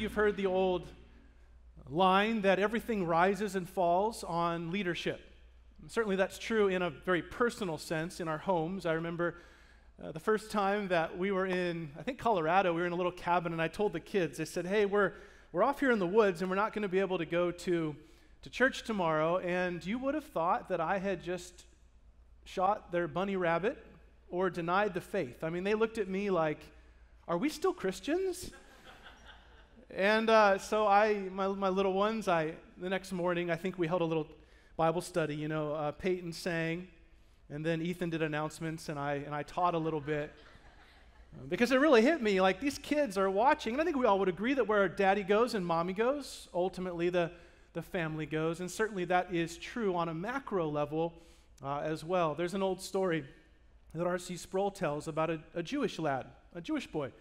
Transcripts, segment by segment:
you've heard the old line that everything rises and falls on leadership. Certainly, that's true in a very personal sense in our homes. I remember uh, the first time that we were in, I think, Colorado, we were in a little cabin, and I told the kids, I said, hey, we're, we're off here in the woods, and we're not going to be able to go to, to church tomorrow. And you would have thought that I had just shot their bunny rabbit or denied the faith. I mean, they looked at me like, are we still Christians? And uh, so I, my, my little ones, I, the next morning, I think we held a little Bible study. You know, uh, Peyton sang, and then Ethan did announcements, and I, and I taught a little bit. Because it really hit me like these kids are watching, and I think we all would agree that where daddy goes and mommy goes, ultimately the, the family goes. And certainly that is true on a macro level uh, as well. There's an old story that R.C. Sproul tells about a, a Jewish lad, a Jewish boy.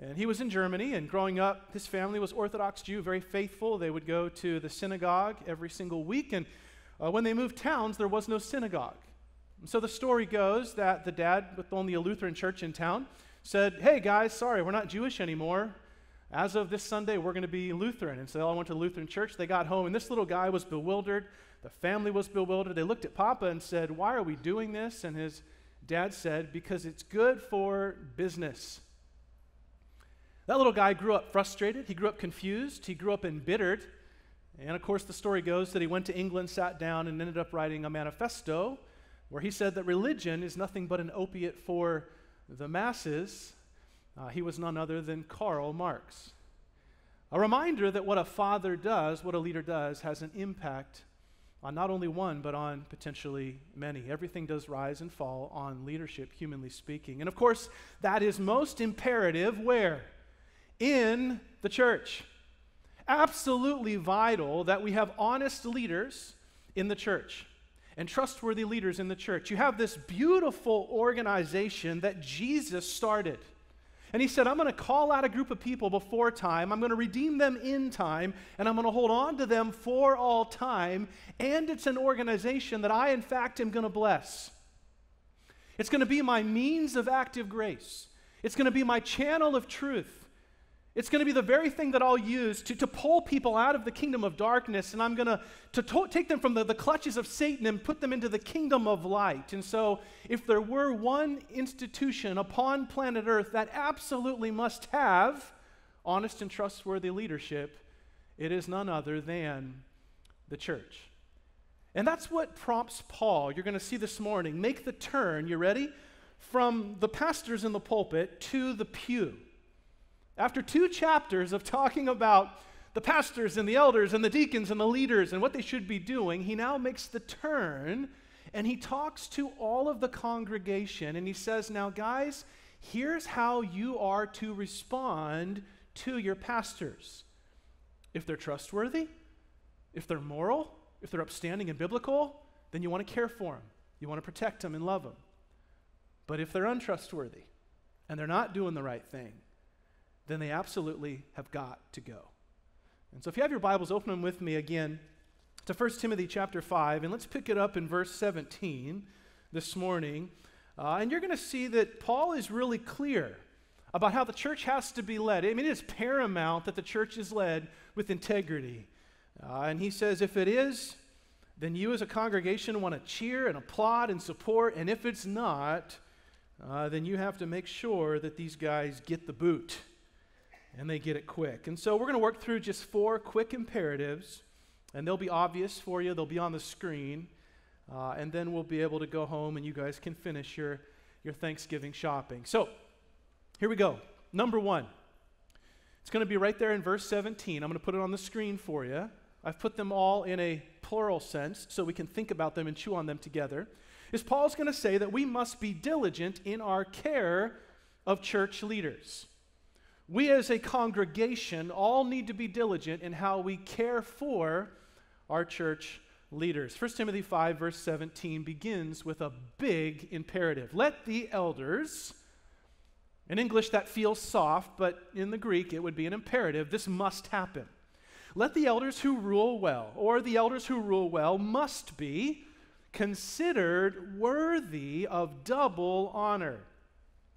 And he was in Germany, and growing up, his family was Orthodox Jew, very faithful. They would go to the synagogue every single week. And uh, when they moved towns, there was no synagogue. And so the story goes that the dad, with only a Lutheran church in town, said, Hey guys, sorry, we're not Jewish anymore. As of this Sunday, we're going to be Lutheran. And so they all went to the Lutheran church. They got home, and this little guy was bewildered. The family was bewildered. They looked at Papa and said, Why are we doing this? And his dad said, Because it's good for business. That little guy grew up frustrated. He grew up confused. He grew up embittered. And of course, the story goes that he went to England, sat down, and ended up writing a manifesto where he said that religion is nothing but an opiate for the masses. Uh, he was none other than Karl Marx. A reminder that what a father does, what a leader does, has an impact on not only one, but on potentially many. Everything does rise and fall on leadership, humanly speaking. And of course, that is most imperative where? In the church. Absolutely vital that we have honest leaders in the church and trustworthy leaders in the church. You have this beautiful organization that Jesus started. And he said, I'm going to call out a group of people before time. I'm going to redeem them in time, and I'm going to hold on to them for all time. And it's an organization that I, in fact, am going to bless. It's going to be my means of active grace, it's going to be my channel of truth. It's going to be the very thing that I'll use to, to pull people out of the kingdom of darkness, and I'm going to, to, take them from the, the clutches of Satan and put them into the kingdom of light. And so, if there were one institution upon planet Earth that absolutely must have honest and trustworthy leadership, it is none other than the church. And that's what prompts Paul, you're going to see this morning, make the turn, you ready? From the pastors in the pulpit to the pew. After two chapters of talking about the pastors and the elders and the deacons and the leaders and what they should be doing, he now makes the turn and he talks to all of the congregation and he says, Now, guys, here's how you are to respond to your pastors. If they're trustworthy, if they're moral, if they're upstanding and biblical, then you want to care for them. You want to protect them and love them. But if they're untrustworthy and they're not doing the right thing, then they absolutely have got to go. And so if you have your Bibles, open them with me again to 1 Timothy chapter 5, and let's pick it up in verse 17 this morning. Uh, and you're going to see that Paul is really clear about how the church has to be led. I mean, it is paramount that the church is led with integrity. Uh, and he says, if it is, then you as a congregation want to cheer and applaud and support. And if it's not, uh, then you have to make sure that these guys get the boot and they get it quick. And so we're going to work through just four quick imperatives, and they'll be obvious for you, they'll be on the screen, uh, and then we'll be able to go home and you guys can finish your, your Thanksgiving shopping. So here we go. Number one. It's going to be right there in verse 17. I'm going to put it on the screen for you. I've put them all in a plural sense so we can think about them and chew on them together. Is Paul's going to say that we must be diligent in our care of church leaders we as a congregation all need to be diligent in how we care for our church leaders. 1 Timothy 5, verse 17 begins with a big imperative. Let the elders, in English that feels soft, but in the Greek it would be an imperative. This must happen. Let the elders who rule well, or the elders who rule well, must be considered worthy of double honor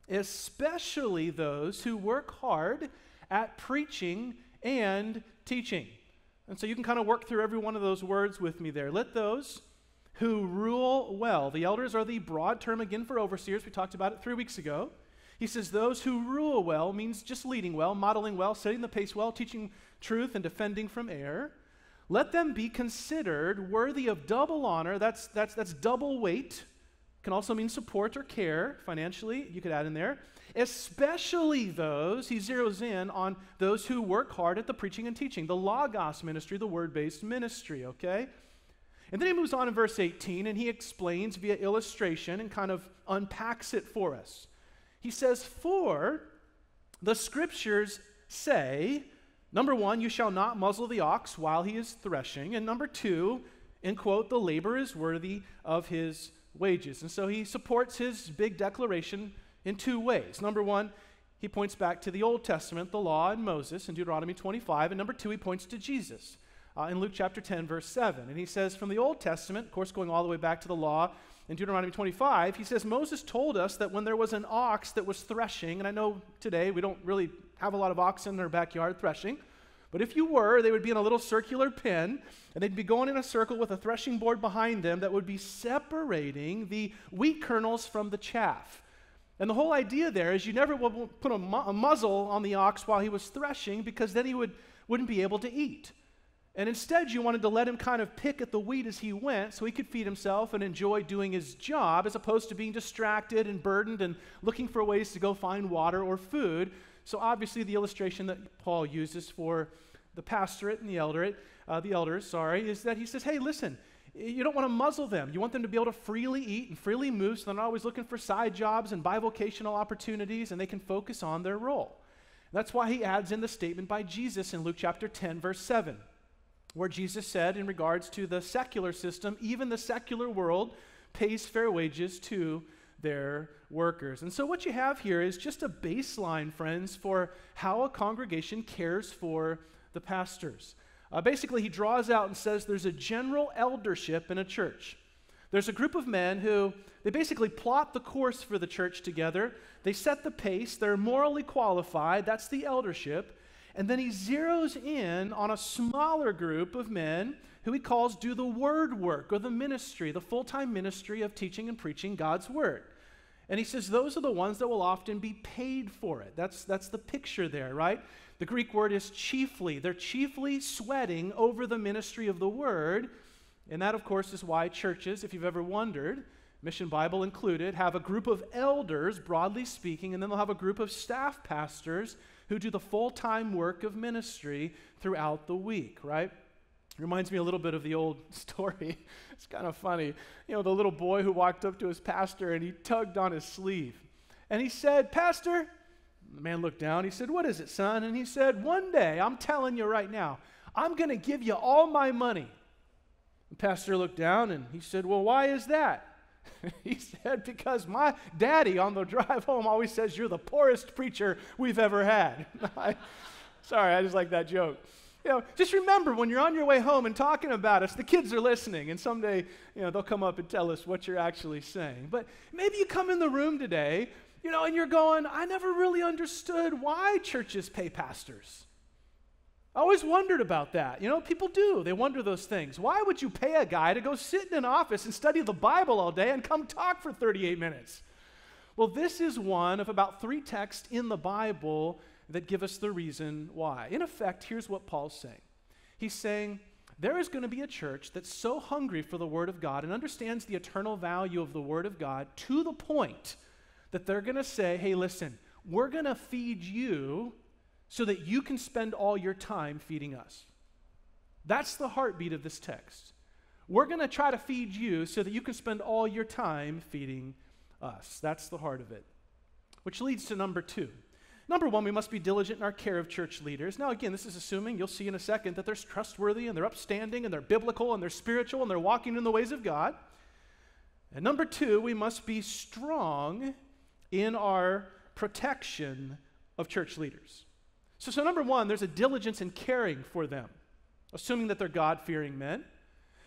especially those who work hard at preaching and teaching. And so you can kind of work through every one of those words with me there. Let those who rule well, the elders are the broad term again for overseers. We talked about it three weeks ago. He says, Those who rule well means just leading well, modeling well, setting the pace well, teaching truth, and defending from error. Let them be considered worthy of double honor. That's, that's, that's double weight. Can also mean support or care financially. You could add in there. Especially those, he zeroes in on those who work hard at the preaching and teaching, the Logos ministry, the word based ministry, okay? And then he moves on in verse 18 and he explains via illustration and kind of unpacks it for us. He says, For the scriptures say, number one, you shall not muzzle the ox while he is threshing. And number two, in quote, the labor is worthy of his wages. And so he supports his big declaration in two ways. Number one, he points back to the Old Testament, the law, and Moses in Deuteronomy 25. And number two, he points to Jesus uh, in Luke chapter 10, verse 7. And he says, from the Old Testament, of course, going all the way back to the law in Deuteronomy 25, he says, Moses told us that when there was an ox that was threshing, and I know today we don't really have a lot of oxen in our backyard threshing, but if you were, they would be in a little circular pen, and they'd be going in a circle with a threshing board behind them that would be separating the wheat kernels from the chaff. And the whole idea there is you never would put a, mu- a, muzzle on the ox while he was threshing because then he would, wouldn't be able to eat. And instead, you wanted to let him kind of pick at the wheat as he went so he could feed himself and enjoy doing his job as opposed to being distracted and burdened and looking for ways to go find water or food. So, obviously, the illustration that Paul uses for the pastorate and the elderate, uh, the elders, sorry, is that he says, hey, listen, you don't want to muzzle them. You want them to be able to freely eat and freely move so they're not always looking for side jobs and bivocational opportunities and they can focus on their role. That's why he adds in the statement by Jesus in Luke chapter 10, verse 7, where Jesus said, in regards to the secular system, even the secular world pays fair wages to their workers. And so, what you have here is just a baseline, friends, for how a congregation cares for the pastors. Uh, basically, he draws out and says there's a general eldership in a church. There's a group of men who they basically plot the course for the church together. They set the pace. They're morally qualified. That's the eldership. And then he zeroes in on a smaller group of men who he calls do the word work or the ministry, the full time ministry of teaching and preaching God's word. And he says those are the ones that will often be paid for it. That's, that's the picture there, right? The Greek word is chiefly. They're chiefly sweating over the ministry of the word. And that, of course, is why churches, if you've ever wondered, Mission Bible included, have a group of elders, broadly speaking, and then they'll have a group of staff pastors who do the full time work of ministry throughout the week, right? Reminds me a little bit of the old story. it's kind of funny. You know, the little boy who walked up to his pastor and he tugged on his sleeve. And he said, Pastor, the man looked down. He said, What is it, son? And he said, One day, I'm telling you right now, I'm going to give you all my money. The pastor looked down and he said, Well, why is that? he said, Because my daddy on the drive home always says you're the poorest preacher we've ever had. sorry, I just like that joke. You know, just remember when you're on your way home and talking about us, the kids are listening, and someday, you know, they'll come up and tell us what you're actually saying. But maybe you come in the room today you know, and you're going, I never really understood why churches pay pastors. I always wondered about that. You know, people do. They wonder those things. Why would you pay a guy to go sit in an office and study the Bible all day and come talk for 38 minutes? Well, this is one of about three texts in the Bible that give us the reason why. In effect, here's what Paul's saying He's saying, there is going to be a church that's so hungry for the Word of God and understands the eternal value of the Word of God to the point that they're going to say, hey, listen, we're going to feed you so that you can spend all your time feeding us. That's the heartbeat of this text. We're going to try to feed you so that you can spend all your time feeding us. That's the heart of it. Which leads to number two. Number one, we must be diligent in our care of church leaders. Now, again, this is assuming, you'll see in a second, that they're trustworthy and they're upstanding and they're biblical and they're spiritual and they're walking in the ways of God. And number two, we must be strong in our protection of church leaders. So, so number one, there's a diligence in caring for them, assuming that they're God fearing men.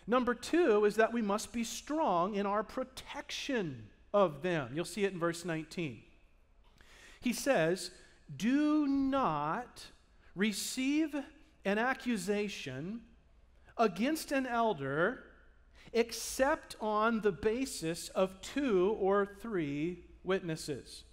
Number two is that we must be strong in our protection of them. You'll see it in verse 19. He says, Do not receive an accusation against an elder except on the basis of two or three witnesses.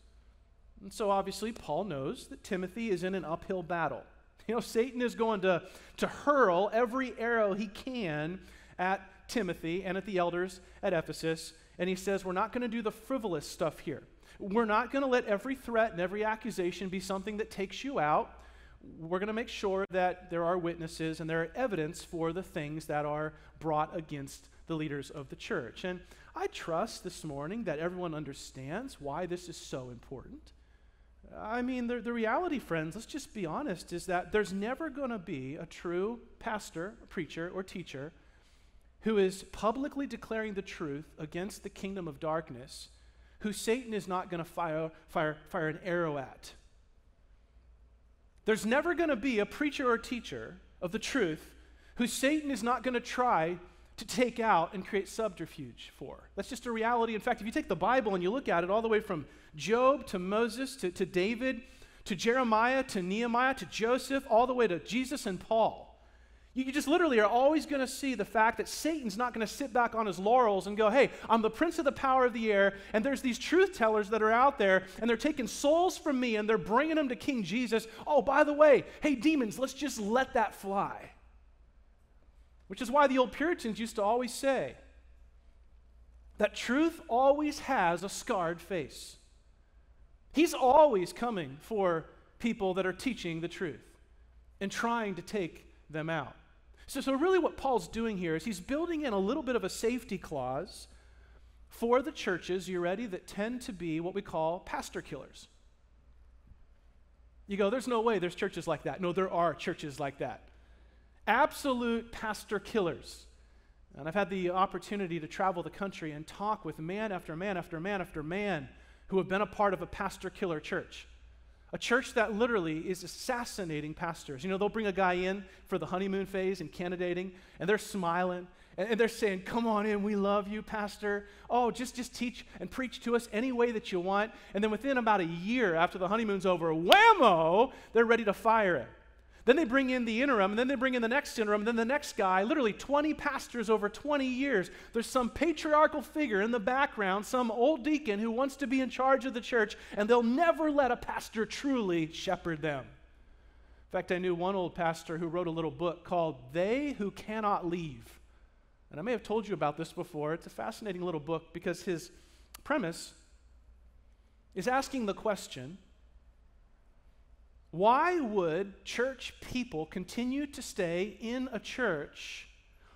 And so obviously, Paul knows that Timothy is in an uphill battle. You know, Satan is going to, to hurl every arrow he can at Timothy and at the elders at Ephesus. And he says, We're not going to do the frivolous stuff here. We're not going to let every threat and every accusation be something that takes you out. We're going to make sure that there are witnesses and there are evidence for the things that are brought against the leaders of the church. And I trust this morning that everyone understands why this is so important. I mean, the, the reality, friends, let's just be honest, is that there's never going to be a true pastor, preacher, or teacher who is publicly declaring the truth against the kingdom of darkness, who Satan is not going to fire, fire, fire an arrow at. There's never going to be a preacher or teacher of the truth who Satan is not going to try to take out and create subterfuge for. That's just a reality. In fact, if you take the Bible and you look at it all the way from Job to Moses to, to David to Jeremiah to Nehemiah to Joseph, all the way to Jesus and Paul, you just literally are always going to see the fact that Satan's not going to sit back on his laurels and go, hey, I'm the prince of the power of the air, and there's these truth tellers that are out there, and they're taking souls from me and they're bringing them to King Jesus. Oh, by the way, hey, demons, let's just let that fly. Which is why the old Puritans used to always say that truth always has a scarred face. He's always coming for people that are teaching the truth and trying to take them out. So, so really, what Paul's doing here is he's building in a little bit of a safety clause for the churches, you ready, that tend to be what we call pastor killers. You go, there's no way there's churches like that. No, there are churches like that absolute pastor killers. And I've had the opportunity to travel the country and talk with man after man after man after man who have been a part of a pastor killer church. A church that literally is assassinating pastors. You know, they'll bring a guy in for the honeymoon phase and candidating, and they're smiling, and, and they're saying, Come on in, we love you, Pastor. Oh, just, just teach and preach to us any way that you want. And then within about a year after the honeymoon's over, whammo, they're ready to fire him. Then they bring in the interim, and then they bring in the next interim, and then the next guy. Literally 20 pastors over 20 years. There's some patriarchal figure in the background, some old deacon who wants to be in charge of the church, and they'll never let a pastor truly shepherd them. In fact, I knew one old pastor who wrote a little book called They Who Cannot Leave. And I may have told you about this before. It's a fascinating little book because his premise is asking the question why would church people continue to stay in a church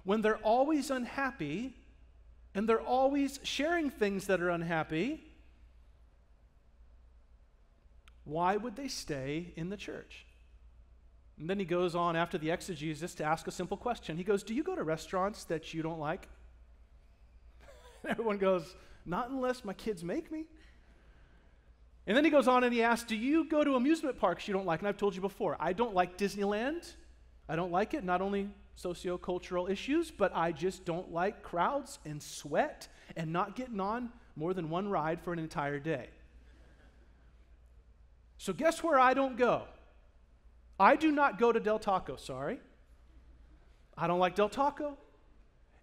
when they're always unhappy and they're always sharing things that are unhappy? Why would they stay in the church? And then he goes on after the exegesis to ask a simple question. He goes, Do you go to restaurants that you don't like? Everyone goes, Not unless my kids make me. And then he goes on and he asks, Do you go to amusement parks you don't like? And I've told you before, I don't like Disneyland. I don't like it, not only socio-cultural issues, but I just don't like crowds and sweat and not getting on more than one ride for an entire day. So, guess where I don't go? I do not go to Del Taco, sorry. I don't like Del Taco.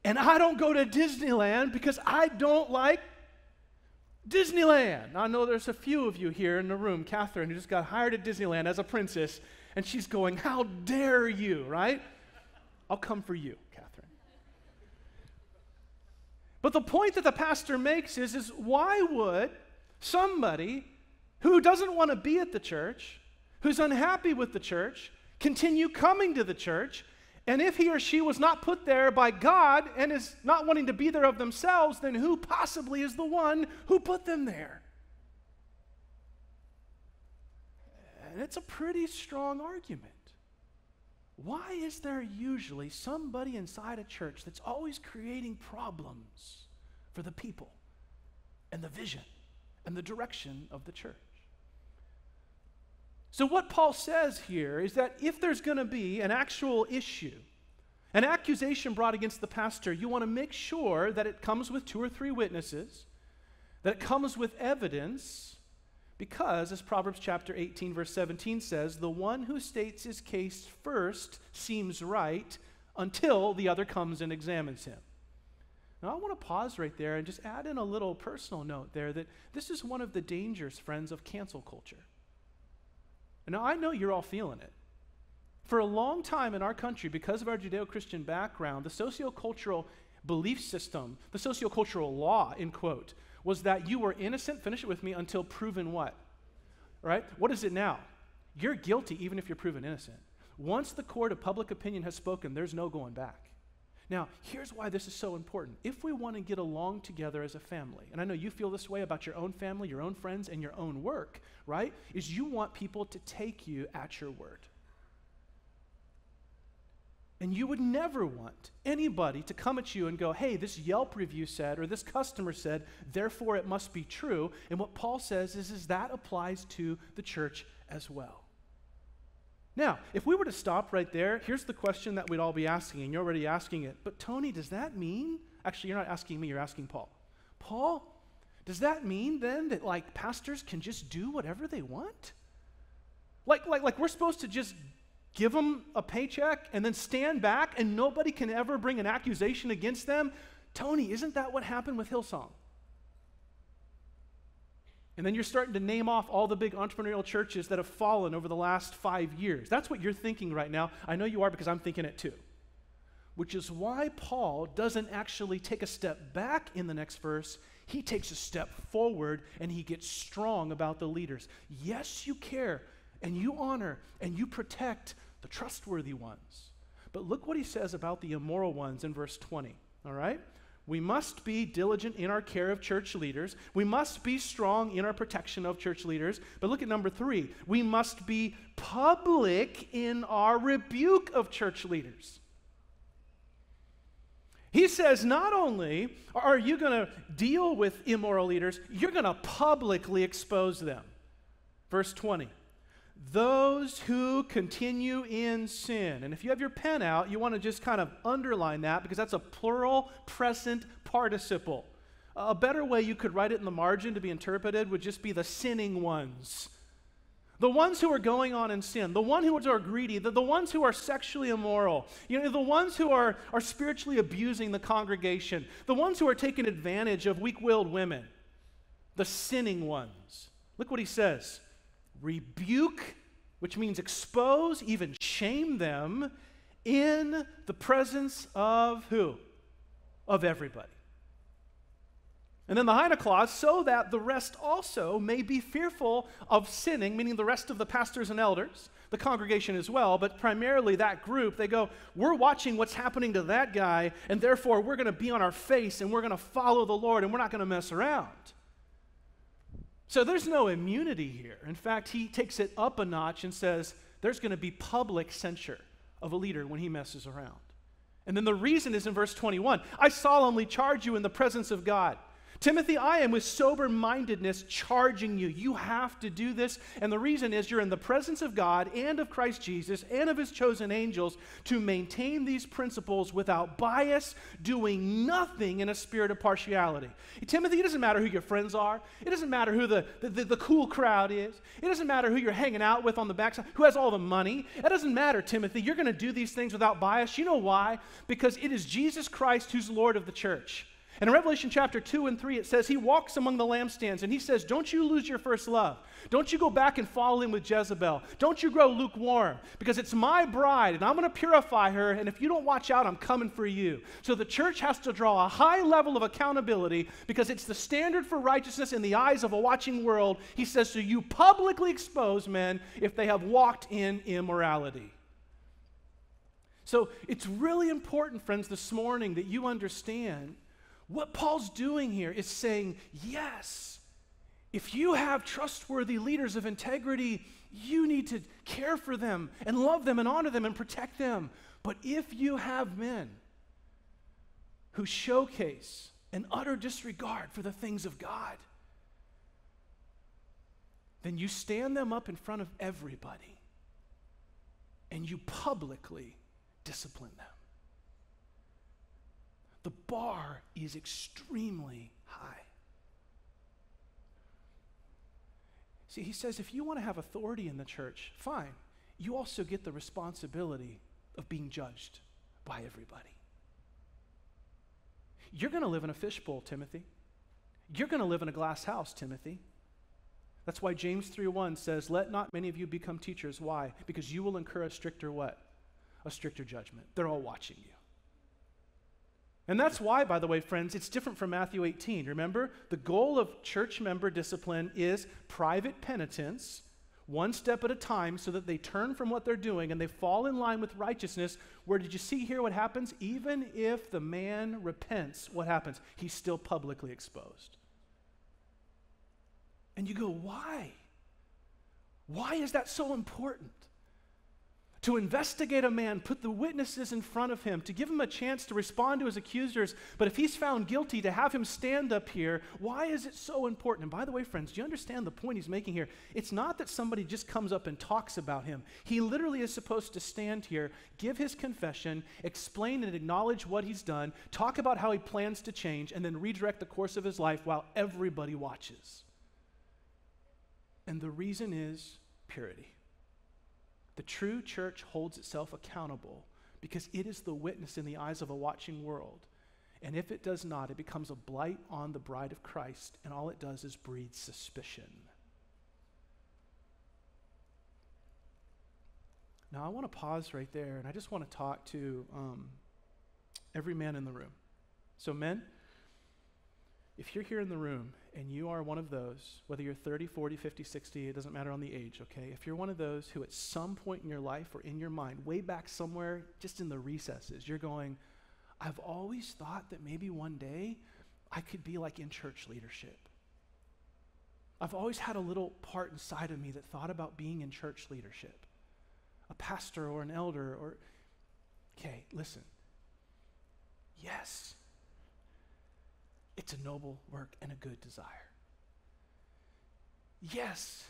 And I don't go to Disneyland because I don't like Disneyland. I know there's a few of you here in the room, Catherine, who just got hired at Disneyland as a princess, and she's going, How dare you, right? I'll come for you, Catherine. But the point that the pastor makes is, is why would somebody who doesn't want to be at the church, who's unhappy with the church, continue coming to the church and if he or she was not put there by God and is not wanting to be there of themselves, then who possibly is the one who put them there? And it's a pretty strong argument. Why is there usually somebody inside a church that's always creating problems for the people and the vision and the direction of the church? So, what Paul says here is that if there's going to be an actual issue, an accusation brought against the pastor, you want to make sure that it comes with two or three witnesses, that it comes with evidence, Because, as Proverbs chapter 18, verse 17 says, the one who states his case first seems right until the other comes and examines him. Now, I want to pause right there and just add in a little personal note there that this is one of the dangers, friends, of cancel culture. And now, I know you're all feeling it. For a long time in our country, because of our Judeo Christian background, the sociocultural belief system, the sociocultural law, in quote, was that you were innocent, finish it with me, until proven what? Right? What is it now? You're guilty even if you're proven innocent. Once the court of public opinion has spoken, there's no going back. Now, here's why this is so important. If we want to get along together as a family, and I know you feel this way about your own family, your own friends, and your own work, right? Is you want people to take you at your word. And you would never want anybody to come at you and go, hey, this Yelp review said, or this customer said, therefore it must be true. And what Paul says is, is that applies to the church as well. Now, if we were to stop right there, here's the question that we'd all be asking, and you're already asking it. But, Tony, does that mean? Actually, you're not asking me, you're asking Paul. Paul, does that mean then that, like, pastors can just do whatever they want? Like, like, like we're supposed to just give them a paycheck and then stand back and nobody can ever bring an accusation against them? Tony, isn't that what happened with Hillsong? And then you're starting to name off all the big entrepreneurial churches that have fallen over the last five years. That's what you're thinking right now. I know you are because I'm thinking it too. Which is why Paul doesn't actually take a step back in the next verse. He takes a step forward and he gets strong about the leaders. Yes, you care and you honor and you protect the trustworthy ones. But look what he says about the immoral ones in verse 20. All right? We must be diligent in our care of church leaders. We must be strong in our protection of church leaders. But look at number three. We must be public in our rebuke of church leaders. He says, not only are you going to deal with immoral leaders, you're going to publicly expose them. Verse 20 those who continue in sin. And if you have your pen out, you want to just kind of underline that because that's a plural present participle. A better way you could write it in the margin to be interpreted would just be the sinning ones. The ones who are going on in sin, the ones who are greedy, the, the ones who are sexually immoral, you know, the ones who are, are spiritually abusing the congregation, the ones who are taking advantage of weak willed women, the sinning ones. Look what he says rebuke, which means expose, even shame them in the presence of who? Of everybody. And then the hina clause, so that the rest also may be fearful of sinning, meaning the rest of the pastors and elders, the congregation as well, but primarily that group, they go, We're watching what's happening to that guy, and therefore we're going to be on our face and we're going to follow the Lord and we're not going to mess around. So there's no immunity here. In fact, he takes it up a notch and says there's going to be public censure of a leader when he messes around. And then the reason is in verse 21 I solemnly charge you in the presence of God Timothy, I am with sober mindedness charging you. You have to do this. And the reason is you're in the presence of God and of Christ Jesus and of his chosen angels to maintain these principles without bias, doing nothing in a spirit of partiality. Timothy, it doesn't matter who your friends are, it doesn't matter who the, the, the, cool crowd is, it doesn't matter who you're hanging out with on the backside, who has all the money. It doesn't matter, Timothy. You're going to do these things without bias. You know why? Because it is Jesus Christ who's Lord of the church. And in Revelation chapter 2 and 3, it says, He walks among the lampstands and He says, Don't you lose your first love. Don't you go back and fall in with Jezebel. Don't you grow lukewarm because it's my bride and I'm going to purify her. And if you don't watch out, I'm coming for you. So the church has to draw a high level of accountability because it's the standard for righteousness in the eyes of a watching world. He says, So you publicly expose men if they have walked in immorality. So it's really important, friends, this morning that you understand what Paul's doing here is saying, yes, if you have trustworthy leaders of integrity, you need to care for them and love them and honor them and protect them. But if you have men who showcase an utter disregard for the things of God, then you stand them up in front of everybody and you publicly discipline them the bar is extremely high. See, he says if you want to have authority in the church, fine. You also get the responsibility of being judged by everybody. You're going to live in a fishbowl, Timothy. You're going to live in a glass house, Timothy. That's why James 3:1 says, "Let not many of you become teachers." Why? Because you will incur a stricter what? A stricter judgment. They're all watching you. And that's why, by the way, friends, it's different from Matthew 18. Remember, the goal of church member discipline is private penitence, one step at a time, so that they turn from what they're doing and they fall in line with righteousness. Where did you see here what happens? Even if the man repents, what happens? He's still publicly exposed. And you go, why? Why is that so important? To investigate a man, put the witnesses in front of him, to give him a chance to respond to his accusers. But if he's found guilty, to have him stand up here, why is it so important? And by the way, friends, do you understand the point he's making here? It's not that somebody just comes up and talks about him. He literally is supposed to stand here, give his confession, explain and acknowledge what he's done, talk about how he plans to change, and then redirect the course of his life while everybody watches. And the reason is purity. The true church holds itself accountable because it is the witness in the eyes of a watching world. And if it does not, it becomes a blight on the bride of Christ, and all it does is breed suspicion. Now, I want to pause right there, and I just want to talk to um, every man in the room. So, men, if you're here in the room and you are one of those, whether you're 30, 40, 50, 60, it doesn't matter on the age, okay? If you're one of those who at some point in your life or in your mind, way back somewhere, just in the recesses, you're going, I've always thought that maybe one day I could be like in church leadership. I've always had a little part inside of me that thought about being in church leadership, a pastor or an elder or, okay, listen. Yes, it's a noble work and a good desire. Yes,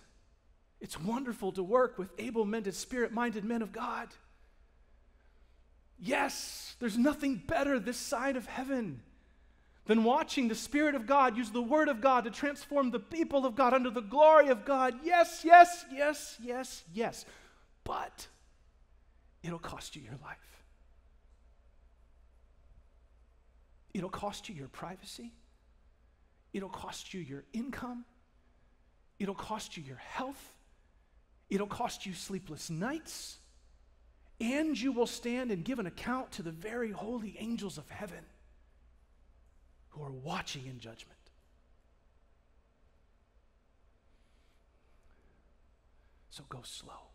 it's wonderful to work with able minded, spirit minded men of God. Yes, there's nothing better this side of heaven than watching the Spirit of God use the Word of God to transform the people of God under the glory of God. Yes, yes, yes, yes, yes. But it'll cost you your life. It'll cost you your privacy. It'll cost you your income. It'll cost you your health. It'll cost you sleepless nights. And you will stand and give an account to the very holy angels of heaven who are watching in judgment. So go slow.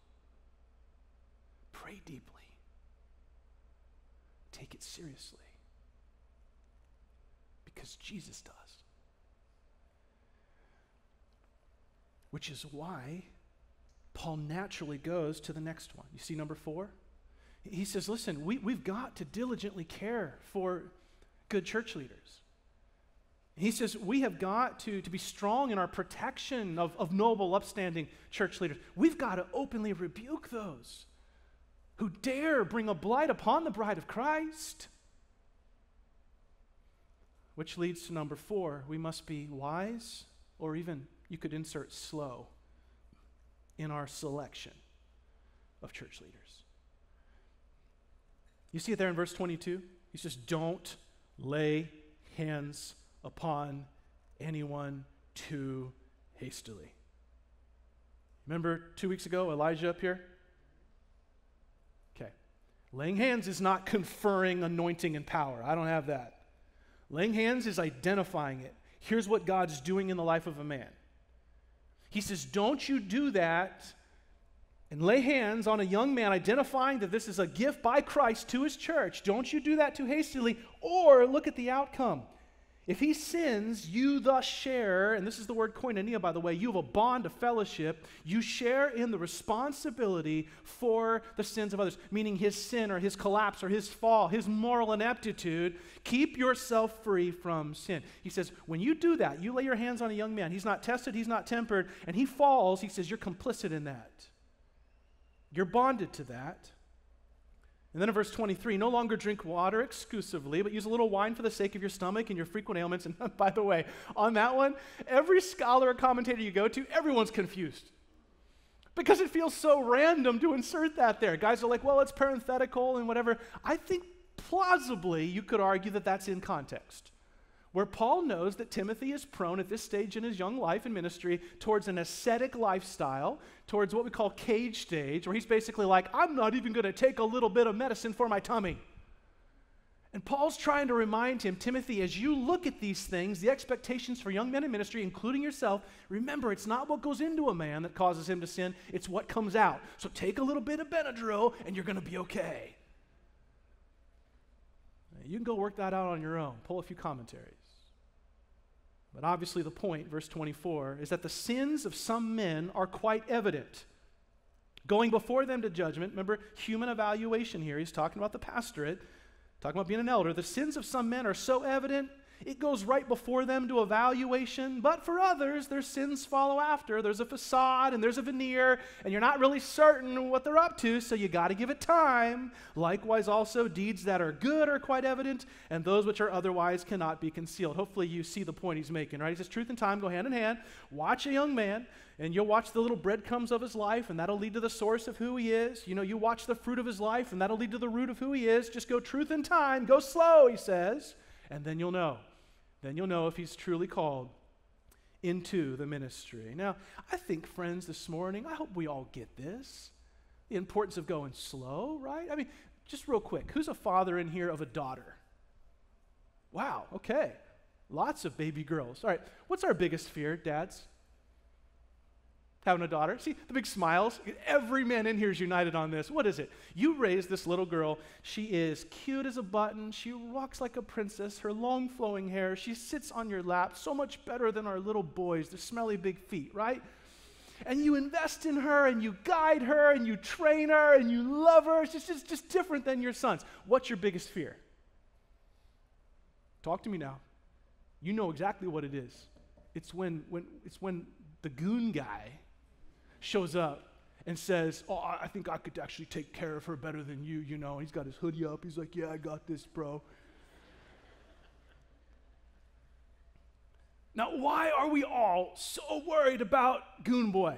Pray deeply. Take it seriously because Jesus does. Which is why Paul naturally goes to the next one. You see number four? He says, listen, we, we've got to diligently care for good church leaders. He says, we have got to, to be strong in our protection of, of noble, upstanding church leaders. We've got to openly rebuke those who dare bring a blight upon the bride of Christ. Which leads to number four we must be wise, or even you could insert slow in our selection of church leaders. You see it there in verse 22? He says, Don't lay hands upon anyone too hastily. Remember two weeks ago, Elijah up here? Okay. Laying hands is not conferring anointing and power. I don't have that. Laying hands is identifying it. Here's what God's doing in the life of a man. He says, Don't you do that and lay hands on a young man, identifying that this is a gift by Christ to his church. Don't you do that too hastily, or look at the outcome. If he sins, you thus share, and this is the word koinonia, by the way, you have a bond of fellowship. You share in the responsibility for the sins of others, meaning his sin or his collapse or his fall, his moral ineptitude. Keep yourself free from sin. He says, when you do that, you lay your hands on a young man. He's not tested, he's not tempered, and he falls. He says, you're complicit in that. You're bonded to that. And then in verse 23, no longer drink water exclusively, but use a little wine for the sake of your stomach and your frequent ailments. And by the way, on that one, every scholar or commentator you go to, everyone's confused. Because it feels so random to insert that there. Guys are like, well, it's parenthetical and whatever. I think plausibly you could argue that that's in context where Paul knows that Timothy is prone at this stage in his young life and ministry towards an ascetic lifestyle, towards what we call cage stage, where he's basically like, I'm not even going to take a little bit of medicine for my tummy. And Paul's trying to remind him, Timothy, as you look at these things, the expectations for young men in ministry, including yourself, remember it's not what goes into a man that causes him to sin, it's what comes out. So take a little bit of Benadryl and you're going to be okay. You can go work that out on your own, pull a few commentaries. But obviously, the point, verse 24, is that the sins of some men are quite evident. Going before them to judgment, remember, human evaluation here. He's talking about the pastorate, talking about being an elder. The sins of some men are so evident it goes right before them to evaluation, but for others, their sins follow after. There's a facade and there's a veneer, and you're not really certain what they're up to, so you got to give it time. Likewise, also, deeds that are good are quite evident, and those which are otherwise cannot be concealed. Hopefully, you see the point he's making, right? He says, Truth and time go hand in hand. Watch a young man, and you'll watch the little breadcrumbs of his life, and that'll lead to the source of who he is. You know, you watch the fruit of his life, and that'll lead to the root of who he is. Just go truth and time, go slow, he says, and then you'll know. Then you'll know if he's truly called into the ministry. Now, I think, friends, this morning, I hope we all get this the importance of going slow, right? I mean, just real quick who's a father in here of a daughter? Wow, okay. Lots of baby girls. All right, what's our biggest fear, dads? Having a daughter. See the big smiles? Every man in here is united on this. What is it? You raised this little girl. She is cute as a button. She walks like a princess, her long flowing hair. She sits on your lap, so much better than our little boys, the smelly big feet, right? And you invest in her and you guide her and you train her and you love her. It's just, just different than your sons. What's your biggest fear? Talk to me now. You know exactly what it is. It's when, when, it's when the goon guy shows up and says, Oh, I think I could actually take care of her better than you, you know. And He's got his hoodie up. He's like, Yeah, I got this, bro. Now, why are we all so worried about Goon Boy?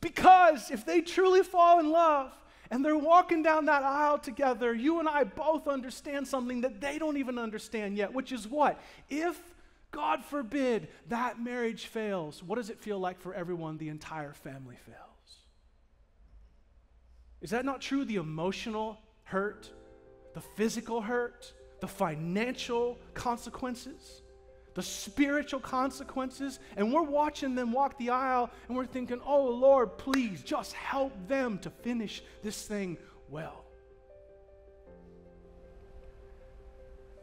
Because if they truly fall in love and they're walking down that aisle together, you and I both understand something that they don't even understand yet, which is what? If God forbid that marriage fails. What does it feel like for everyone? The entire family fails. Is that not true? The emotional hurt, the physical hurt, the financial consequences, the spiritual consequences. And we're watching them walk the aisle and we're thinking, oh Lord, please just help them to finish this thing well.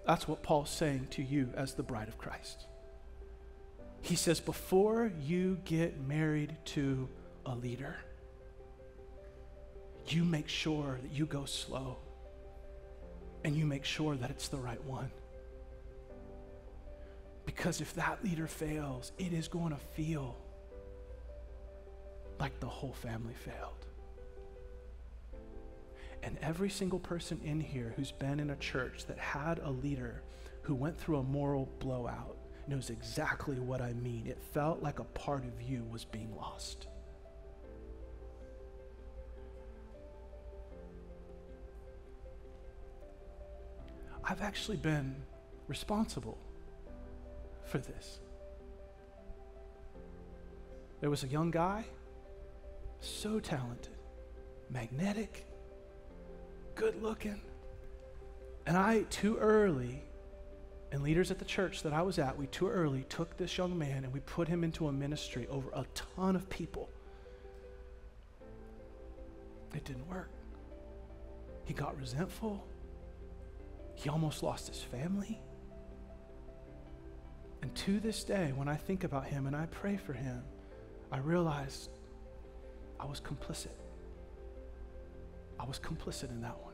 That's what Paul's saying to you as the bride of Christ. He says, before you get married to a leader, you make sure that you go slow and you make sure that it's the right one. Because if that leader fails, it is going to feel like the whole family failed. And every single person in here who's been in a church that had a leader who went through a moral blowout knows exactly what I mean. It felt like a part of you was being lost. I've actually been responsible for this. There was a young guy, so talented, magnetic, good looking. And I, too early, and leaders at the church that I was at, we too early took this young man and we put him into a ministry over a ton of people. It didn't work. He got resentful. He almost lost his family. And to this day, when I think about him and I pray for him, I realize I was complicit. I was complicit in that one.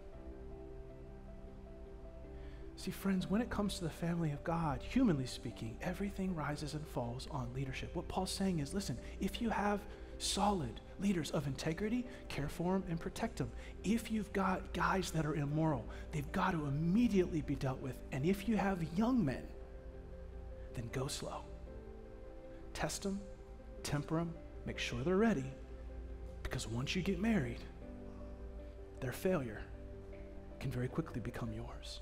See, friends, when it comes to the family of God, humanly speaking, everything rises and falls on leadership. What Paul's saying is listen, if you have solid leaders of integrity, care for them and protect them. If you've got guys that are immoral, they've got to immediately be dealt with. And if you have young men, then go slow. Test them, temper them, make sure they're ready. Because once you get married, their failure can very quickly become yours.